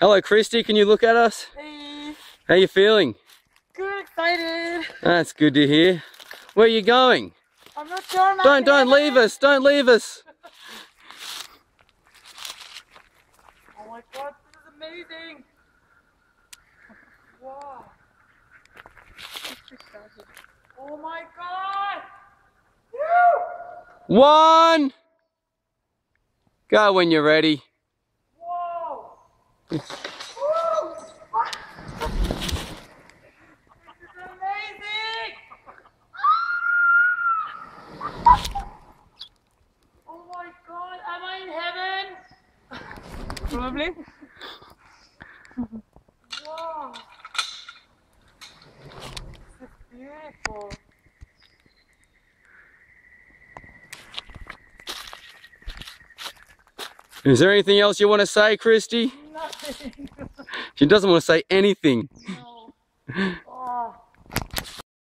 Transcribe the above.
Hello, Kristi. Can you look at us? Hey, How you feeling? good, excited. That's good to hear. Where are you going? I'm not sure. Don't don't leave us. Don't leave us. Oh my god, this is amazing. Wow. Oh my god. Woo! One. Go when you're ready. Woo! Oh my god, am I in heaven? Probably. Wow. Is beautiful. Is there anything else you want to say, Kristi? She doesn't want to say anything. No.